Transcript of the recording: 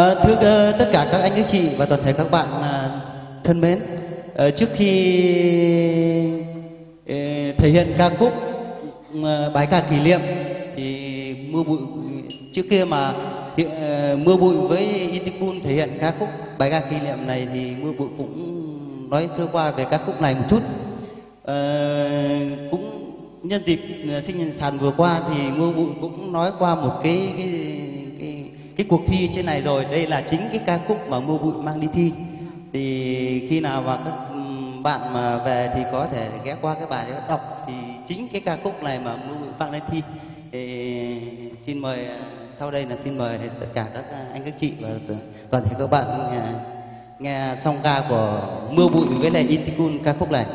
À, thưa uh, tất cả các anh các chị và toàn thể các bạn uh, thân mến, uh, trước khi uh, thể hiện ca khúc uh, bài ca kỷ niệm thì mưa bụi trước kia mà hiện, uh, mưa bụi với Itikun thể hiện ca khúc bài ca kỷ niệm này thì mưa bụi cũng nói sơ qua về ca khúc này một chút. Uh, cũng nhân dịp sinh nhật sàn vừa qua thì mưa bụi cũng nói qua một cái cái cuộc thi trên này rồi. Đây là chính cái ca khúc mà mưa bụi mang đi thi. Thì khi nào mà các bạn mà về thì có thể ghé qua cái bài đó đọc. Thì chính cái ca khúc này mà mưa bụi mang lên thi. Thì xin mời sau đây là xin mời tất cả các à, anh các chị và toàn thể các bạn à, nghe, nghe xong ca của mưa bụi với lại Itikun ca khúc này.